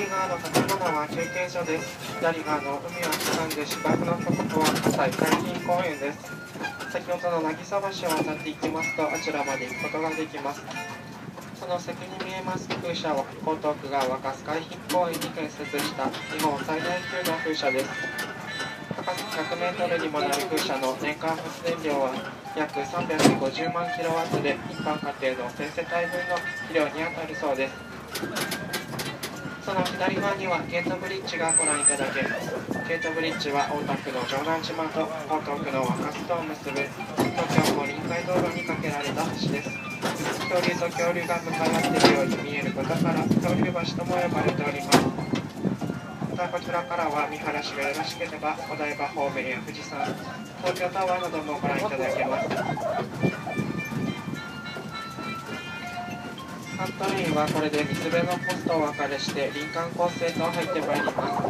右側の建物は休憩所です。左側の海を挟んで芝生のところは葛西海浜公園です。先ほどの渚橋を渡っていきますとあちらまで行くことができます。その先に見えます風車は江東区が若洲海浜公園に建設した日本最大級の風車です。高さ100メートルにもなる風車の年間発電量は約350万キロワットで一般家庭の1000世帯分の肥料に当たるそうです。その左側にはゲートブリッジがご覧いただけます。ゲートブリッジは大田区の城南島と江東区の若洲とを結ぶ東京も臨海道路に架けられた橋です。恐竜と恐竜が向かい合っているように見えることから恐竜橋とも呼ばれております。またこちらからは見晴らしがよろしければお台場方面や富士山東京タワーなどもご覧いただけます。関東インはこれで水辺のポストをお別れして林間構成と入ってまいります。